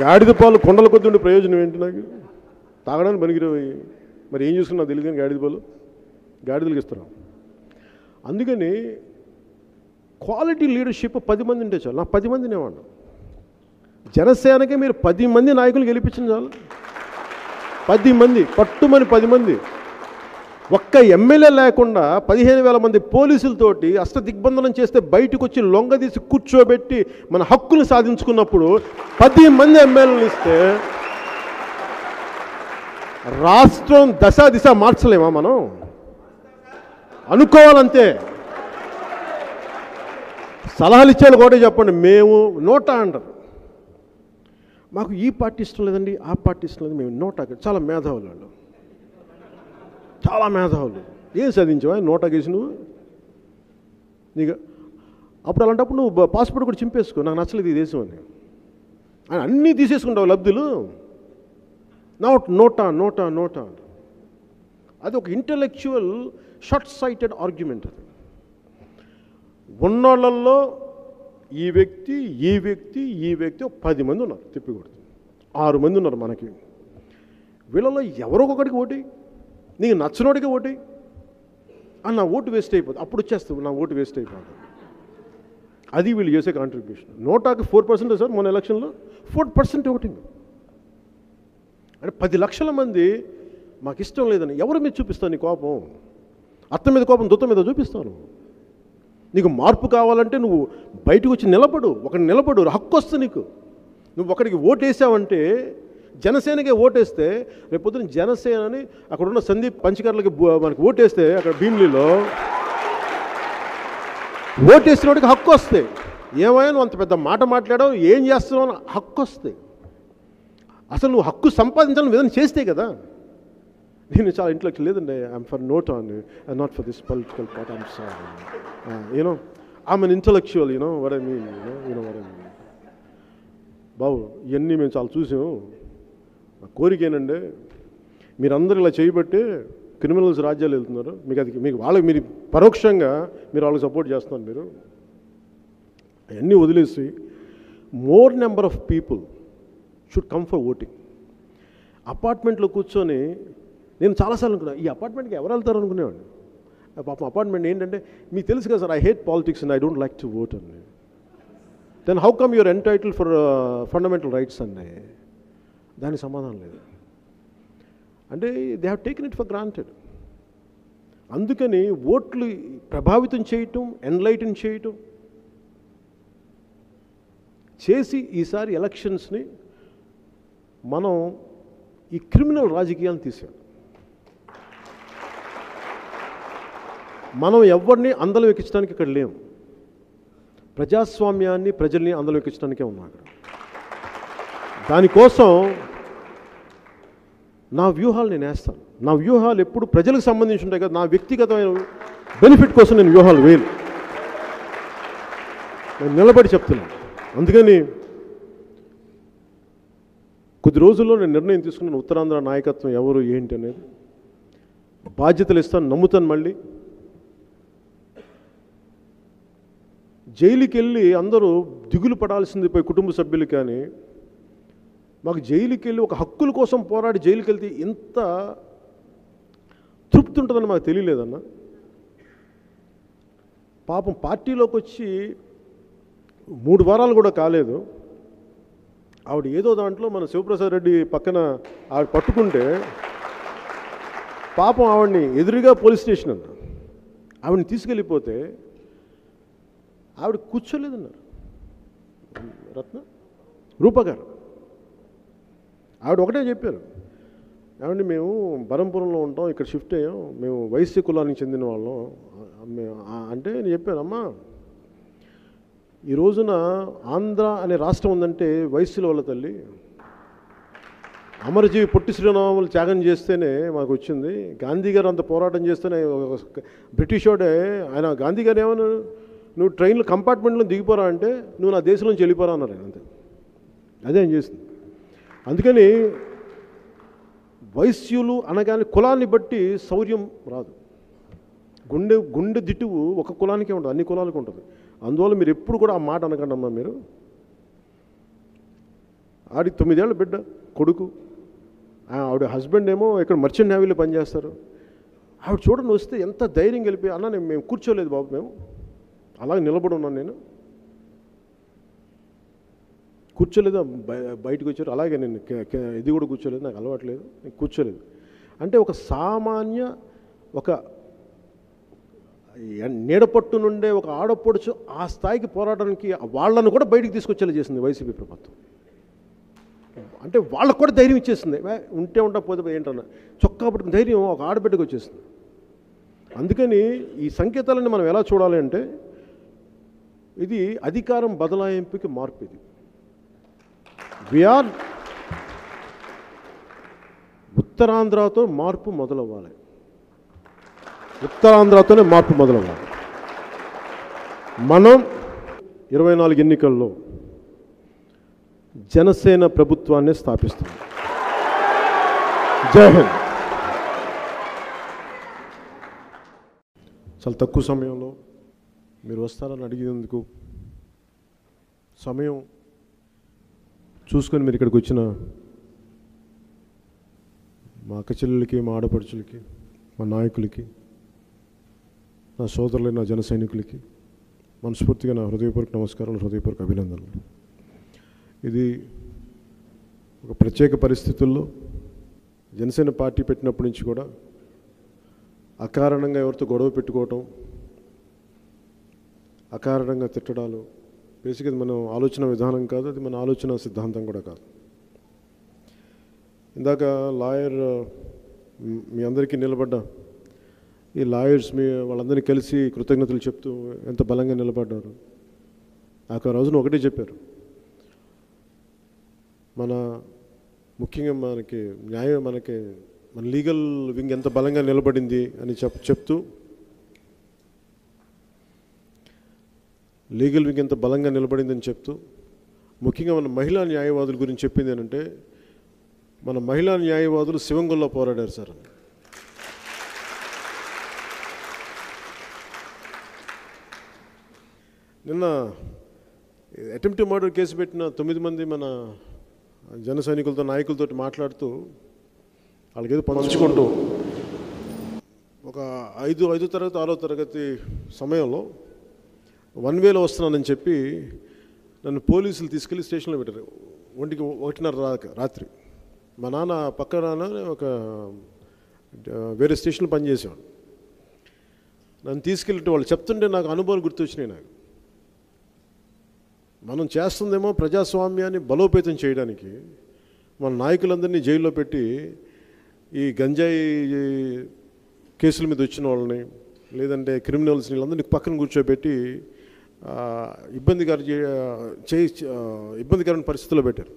గాడిద పాలు కొండల కొద్ది ఉండే ప్రయోజనం ఏంటి నాకు? తాగడానికి పనికిరావు మరి ఏం చూసుకున్నా తెలియదు కానీ గాడిద పాలు. గాడిదలకు ఇస్తున్నాం అందుకని క్వాలిటీ లీడర్షిప్ పది మంది ఉంటే చాలు. నా పది మందినే ఏమన్నా? జనసేనకే మీరు పది మంది నాయకులు గెలిపించిన చాలు. పది మంది పట్టుమని పది మంది. ఒక్క ఎమ్మెల్యే లేకుండా పదిహేను వేల మంది పోలీసులతోటి అష్ట దిగ్బంధనం చేస్తే బయటకు వచ్చి లొంగదీసి కూర్చోబెట్టి మన హక్కులు సాధించుకున్నప్పుడు పది మంది ఎమ్మెల్యేలు ఇస్తే రాష్ట్రం దశ దిశ మార్చలేమా మనం? అనుకోవాలంతే. సలహాలు ఇచ్చేది కూడా చెప్పండి మేము నోటా అంటారు మాకు ఈ పార్టీ ఇష్టం లేదండి ఆ పార్టీ ఇష్టం లేదు మేము నోటా చాలా మేధావులు వాళ్ళు. చాలా మేధావులు. ఏం సాధించావా నోట గేసి నువ్వు? నీకు అప్పుడు అలాంటప్పుడు నువ్వు పాస్పోర్ట్ కూడా చింపేసుకో. నాకు నచ్చలేదు ఈ దేశం అని. ఆయన అన్నీ తీసేసుకుంటావు లబ్ధులు. నోట్ నోటా నోటా నోటా. అది ఒక ఇంటలెక్చువల్ షార్ట్ సైటెడ్ ఆర్గ్యుమెంట్ అది. ఉన్నోళ్ళల్లో ఈ వ్యక్తి ఈ వ్యక్తి ఈ వ్యక్తి పది మంది ఉన్నారు తిప్పికొడుతుంది ఆరు మంది ఉన్నారు మనకి. వీళ్ళలో ఎవరో ఒకటికి ఓటి నీకు నచ్చినోడికి ఓటు నా ఓటు వేస్ట్ అయిపోతుంది అప్పుడు వచ్చేస్తుంది నా ఓటు వేస్ట్ అయిపోతుంది అది వీళ్ళు చేసే కాంట్రిబ్యూషన్ నోటాకి ఫోర్ పర్సెంట్ సార్ మొన్న ఎలక్షన్లో? ఫోర్ పర్సెంట్ ఓటింగ్ అంటే పది లక్షల మంది మాకు ఇష్టం లేదని ఎవరి మీద చూపిస్తాను నీ కోపం? అత్త మీద కోపం దుత్త మీద చూపిస్తాను నీకు మార్పు కావాలంటే నువ్వు బయటకు వచ్చి నిలబడు. ఒకటి నిలబడు హక్కు వస్తుంది నీకు. నువ్వు ఒకడికి వేసావంటే జనసేనకే ఓటేస్తే రేపు పొద్దున జనసేనని అక్కడ ఉన్న సందీప్ పంచకర్లకి మనకి ఓటేస్తే అక్కడ భీమిలీలో ఓటేసినోడికి హక్కు వస్తాయి. ఏమైనా అంత పెద్ద మాట మాట్లాడావు ఏం చేస్తున్నావు అని హక్కు వస్తాయి. అసలు నువ్వు హక్కు సంపాదించాలని ఏదైనా చేస్తే కదా. నేను చాలా ఇంట్లోకి లేదండి I'm for NOTA not for this political part I'm sorry you know I'm an intellectual you know what mean you know you know mean బాబు ఇవన్నీ మేము చాలా చూసాము. కోరిక మీరందరూ ఇలా చేయబట్టి క్రిమినల్స్ రాజ్యాలు వెళ్తున్నారు. మీకు అది మీకు వాళ్ళకి మీరు పరోక్షంగా మీరు వాళ్ళకి సపోర్ట్ చేస్తున్నారు మీరు. అవన్నీ వదిలేసి more number of people should come for voting. అపార్ట్మెంట్లో కూర్చొని నేను చాలాసార్లు అనుకున్నా ఈ అపార్ట్మెంట్కి ఎవరు వెళ్తారు అనుకునేవాడిని. పాపం అపార్ట్మెంట్ ఏంటంటే మీకు తెలుసు కదా sir I hate politics and I don't like to vote అండి then how come your entitle for fundamental rights అండి దానికి సమాధానం లేదు. అంటే they have taken it for granted అందుకని ఓట్లు ప్రభావితం చేయటం ఎన్లైటన్ చేయటం చేసి ఈసారి ఎలక్షన్స్ని మనం ఈ క్రిమినల్ రాజకీయాలను తీసాం మనం ఎవరిని అందలం ఎక్కించడానికి ఇక్కడ లేము. ప్రజాస్వామ్యాన్ని ప్రజల్ని అందలం ఎక్కించడానికే ఉన్నాం అక్కడ దానికోసం నా వ్యూహాలు నేను వేస్తాను. నా వ్యూహాలు ఎప్పుడు ప్రజలకు సంబంధించి ఉంటాయి కదా నా వ్యక్తిగతమైన బెనిఫిట్ కోసం నేను వ్యూహాలు వేయను. నేను నిలబడి చెప్తున్నాను. అందుకని కొద్ది రోజుల్లో నేను నిర్ణయం తీసుకున్నాను ఉత్తరాంధ్ర నాయకత్వం ఎవరు ఏంటి అనేది. బాధ్యతలు ఇస్తాను నమ్ముతాను మళ్ళీ. జైలుకి వెళ్ళి అందరూ దిగులు పడాల్సింది పోయి కుటుంబ సభ్యులు కానీ మాకు జైలుకి వెళ్ళి ఒక హక్కుల కోసం పోరాడి జైలుకి వెళ్తే ఇంత తృప్తి ఉంటుందని మాకు తెలియలేదన్న. పాపం పార్టీలోకి వచ్చి మూడు వారాలు కూడా కాలేదు. ఆవిడ ఏదో దాంట్లో మన శివప్రసాద్ రెడ్డి పక్కన ఆవిడ పట్టుకుంటే పాపం ఆవిడని ఎదురుగా పోలీస్ స్టేషన్ అన్న ఆవిడని తీసుకెళ్ళిపోతే ఆవిడ కూర్చోలేదన్నారు. రత్న రూపగారు ఆవిడ ఒకటే చెప్పారు. ఏమండి మేము బరంపురంలో ఉంటాం ఇక్కడ షిఫ్ట్ అయ్యాం మేము వైశ్య కులానికి చెందిన వాళ్ళం. మేము అంటే నేను చెప్పానమ్మా ఈ రోజున ఆంధ్ర అనే రాష్ట్రం ఉందంటే వైశ్యుల వాళ్ళ తల్లి. అమరజీవి పొట్టి శ్రీరాములు త్యాగం చేస్తేనే మాకు వచ్చింది. గాంధీ గారు అంత పోరాటం చేస్తేనే ఒక బ్రిటిష్ వాడే ఆయన గాంధీ గారు ఏమన్నా నువ్వు ట్రైన్లో కంపార్ట్మెంట్లో దిగిపోరా అంటే నువ్వు నా దేశంలోంచి నుంచి వెళ్ళిపోరా అన్నారు అంతే. అదే ఆయన చేసింది. అందుకని వైశ్యులు అనగానే కులాన్ని బట్టి శౌర్యం రాదు. గుండె గుండె దిటువు ఒక కులానికే ఉంటుంది అన్ని కులాలకు ఉంటుంది. అందువల్ల మీరు ఎప్పుడు కూడా ఆ మాట అనకండి అమ్మా మీరు. ఆడి తొమ్మిదేళ్ళ బిడ్డ కొడుకు ఆవిడ హస్బెండ్ ఏమో ఇక్కడ మర్చెంట్ నేవీలో పనిచేస్తారు. ఆవిడ చూడండి వస్తే ఎంత ధైర్యం గెలిపి అన్న నేను మేము కూర్చోలేదు బాబు మేము. అలాగే నిలబడి ఉన్నాను నేను. కూర్చోలేదు బయటకు వచ్చారు. అలాగే నేను ఇది కూడా కూర్చోలేదు నాకు అలవాట్లేదు. నేను కూర్చోలేదు. అంటే ఒక సామాన్య ఒక నీడపట్టు నుండే ఒక ఆడపడుచు ఆ స్థాయికి పోరాటానికి వాళ్ళను కూడా బయటికి తీసుకొచ్చేలా చేసింది వైసీపీ ప్రభుత్వం. అంటే వాళ్ళకు కూడా ధైర్యం ఇచ్చేసింది. ఉంటే ఉంటా పోతే ఏంటన్నా? చొక్కా పట్టుకుని ధైర్యం ఒక ఆడబిడ్డకు వచ్చేసింది. అందుకని ఈ సంకేతాలను మనం ఎలా చూడాలి అంటే ఇది అధికారం బదలాయింపుకి మార్పు ఇది విఆర్ ఉత్తరాంధ్రతో మార్పు మొదలవ్వాలి. ఉత్తరాంధ్రతోనే మార్పు మొదలవ్వాలి. మనం ఇరవై నాలుగు ఎన్నికల్లో జనసేన ప్రభుత్వాన్ని స్థాపిస్తాం జై హింద్. చాలా తక్కువ సమయంలో మీరు వస్తారని అడిగినందుకు సమయం చూసుకొని మీరు ఇక్కడికి వచ్చిన మా అక్క చెల్లెలకి మా ఆడపడుచులకి మా నాయకులకి నా సోదరులైన నా జన సైనికులకి మనస్ఫూర్తిగా నా హృదయపూర్వక నమస్కారాలు హృదయపూర్వక అభినందనలు. ఇది ఒక ప్రత్యేక పరిస్థితుల్లో జనసేన పార్టీ పెట్టినప్పటి నుంచి కూడా అకారణంగా ఎవరితో గొడవ పెట్టుకోవటం అకారణంగా తిట్టడాలు బేసిక్ అది మనం ఆలోచన విధానం కాదు అది మన ఆలోచన సిద్ధాంతం కూడా కాదు. ఇందాక లాయర్ మీ అందరికీ నిలబడ్డ. ఈ లాయర్స్ మీ వాళ్ళందరినీ కలిసి కృతజ్ఞతలు చెప్తూ ఎంత బలంగా నిలబడ్డారు. ఆ రోజున ఒకటే చెప్పారు. మన ముఖ్యంగా మనకి న్యాయం మనకి మన లీగల్ వింగ్ ఎంత బలంగా నిలబడింది అని చెప్ చెప్తూ లీగల్ వింగ్ ఎంత బలంగా నిలబడిందని చెప్తూ ముఖ్యంగా మన మహిళా న్యాయవాదుల గురించి చెప్పింది ఏంటంటే మన మహిళా న్యాయవాదులు శివంగుల్లో పోరాడారు సార్ నిన్న అటెంప్ట్ మర్డర్ కేసు పెట్టిన తొమ్మిది మంది మన జన సైనికులతో నాయకులతో మాట్లాడుతూ వాళ్ళకి ఏదో పంచుకుంటూ ఒక ఐదు ఐదో తరగతి ఆరో తరగతి సమయంలో వన్ వేలో వస్తున్నానని చెప్పి నన్ను పోలీసులు తీసుకెళ్ళి స్టేషన్లో పెట్టారు. ఒంటికి ఒకటిన్నర రాక రాత్రి. మా నాన్న పక్క నాన్న ఒక వేరే స్టేషన్లో పనిచేసేవాడు. నన్ను తీసుకెళ్ళి వాళ్ళు చెప్తుంటే నాకు అనుభవాలు గుర్తొచ్చినాయి నాకు. మనం చేస్తుందేమో ప్రజాస్వామ్యాన్ని బలోపేతం చేయడానికి మన నాయకులందరినీ జైల్లో పెట్టి ఈ గంజాయి కేసుల మీద వచ్చిన వాళ్ళని లేదంటే క్రిమినల్స్ వీళ్ళందరినీ పక్కన కూర్చోబెట్టి ఇబ్బందికర చే- చేయి ఇబ్బందికరమైన పరిస్థితుల్లో పెట్టారు.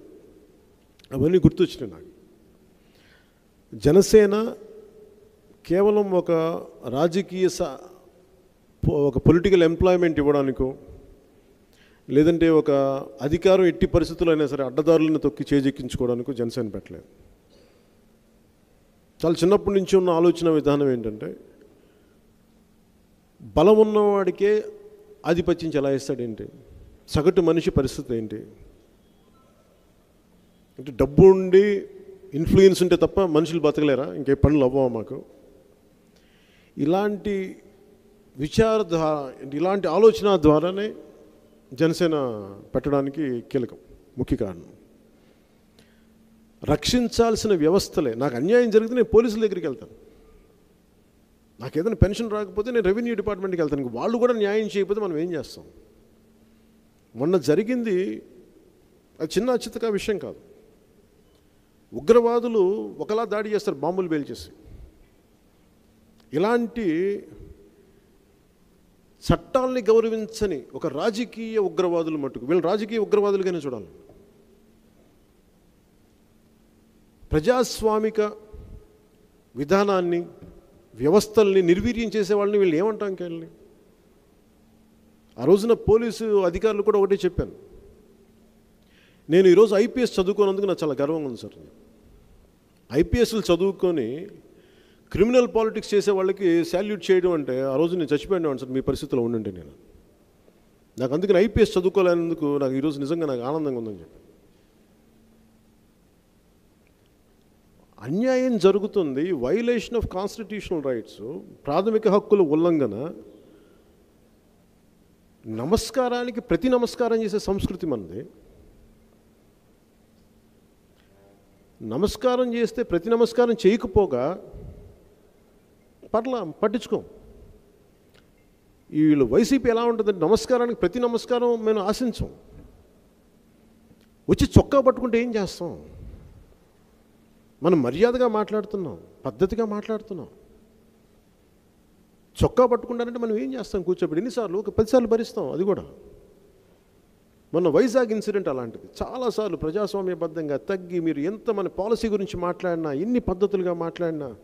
అవన్నీ గుర్తొచ్చినాయి నాకు. జనసేన కేవలం ఒక రాజకీయ ఒక పొలిటికల్ ఎంప్లాయ్మెంట్ ఇవ్వడానికో లేదంటే ఒక అధికారం ఎట్టి పరిస్థితుల్లో అయినా సరే అడ్డదారులను తొక్కి చేజెక్కించుకోవడానికి జనసేన పెట్టలేదు. చాలా చిన్నప్పటి నుంచి ఉన్న ఆలోచన విధానం ఏంటంటే బలం ఉన్నవాడికే ఆధిపత్యం చెలాయిస్తాడేంటి? సగటు మనిషి పరిస్థితి ఏంటి? అంటే డబ్బు ఉండి ఇన్ఫ్లుయెన్స్ ఉంటే తప్ప మనుషులు బతకలేరా? ఇంకే పనులు అవ్వవా మాకు? ఇలాంటి విచార ఇలాంటి ఆలోచన ద్వారానే జనసేన పెట్టడానికి కీలకం ముఖ్య కారణం. రక్షించాల్సిన వ్యవస్థలే. నాకు అన్యాయం జరిగితే నేను పోలీసుల దగ్గరికి వెళ్తాను. నాకు ఏదైనా పెన్షన్ రాకపోతే నేను రెవెన్యూ డిపార్ట్మెంట్కి వెళ్తాను. వాళ్ళు కూడా న్యాయం చేయకపోతే మనం ఏం చేస్తాం? మొన్న జరిగింది అది చిన్న చితక విషయం కాదు. ఉగ్రవాదులు ఒకలా దాడి చేస్తారు బాంబులు పేల్చేసి ఇలాంటి చట్టాల్ని గౌరవించని ఒక రాజకీయ ఉగ్రవాదులు మట్టుకు వీళ్ళు రాజకీయ ఉగ్రవాదులుగానే చూడాలి. ప్రజాస్వామిక విధానాన్ని వ్యవస్థల్ని నిర్వీర్యం చేసే వాళ్ళని వీళ్ళు ఏమంటాం కేళ్ళని? ఆ రోజున పోలీసు అధికారులు కూడా ఒకటే చెప్పాను నేను ఈరోజు ఐపీఎస్ చదువుకున్నందుకు నాకు చాలా గర్వంగా ఉంది సార్. ఐపీఎస్లు చదువుకొని క్రిమినల్ పాలిటిక్స్ చేసే వాళ్ళకి శాల్యూట్ చేయడం అంటే ఆ రోజు నేను చచ్చిపోయినాను సార్ మీ పరిస్థితిలో ఉండండి నేను. నాకు అందుకని ఐపీఎస్ చదువుకోలేనందుకు నాకు ఈరోజు నిజంగా నాకు ఆనందంగా ఉందని చెప్పి అన్యాయం జరుగుతుంది వైలేషన్ ఆఫ్ కాన్స్టిట్యూషనల్ రైట్స్ ప్రాథమిక హక్కుల ఉల్లంఘన నమస్కారానికి ప్రతి నమస్కారం చేసే సంస్కృతి మనది. నమస్కారం చేస్తే ప్రతి నమస్కారం చేయకపోగా పర్లా పట్టించుకోం. వీళ్ళు వైసీపీ ఎలా ఉంటుందంటే నమస్కారానికి ప్రతి నమస్కారం మేము ఆశించం. వచ్చి చొక్కా పట్టుకుంటే ఏం చేస్తాం? మనం మర్యాదగా మాట్లాడుతున్నాం పద్ధతిగా మాట్లాడుతున్నాం. చొక్కా పట్టుకుంటానంటే మనం ఏం చేస్తాం కూర్చోబెట్టి? ఎన్నిసార్లు? ఒక పదిసార్లు భరిస్తాం అది కూడా. మొన్న వైజాగ్ ఇన్సిడెంట్ అలాంటిది. చాలాసార్లు ప్రజాస్వామ్యబద్ధంగా తగ్గి మీరు ఎంత మన పాలసీ గురించి మాట్లాడినా ఎన్ని పద్ధతులుగా మాట్లాడినా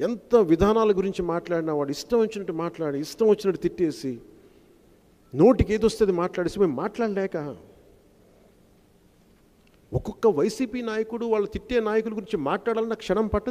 ఎంత విధానాల గురించి మాట్లాడినా వాడు ఇష్టం వచ్చినట్టు మాట్లాడి ఇష్టం వచ్చినట్టు తిట్టేసి నోటికి ఏదొస్తుంది మాట్లాడేసి మేము మాట్లాడలేక ఒక్కొక్క వైసీపీ నాయకుడు వాళ్ళు తిట్టే నాయకుల గురించి మాట్లాడాలన్న క్షణం పట్టదు